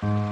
Uh...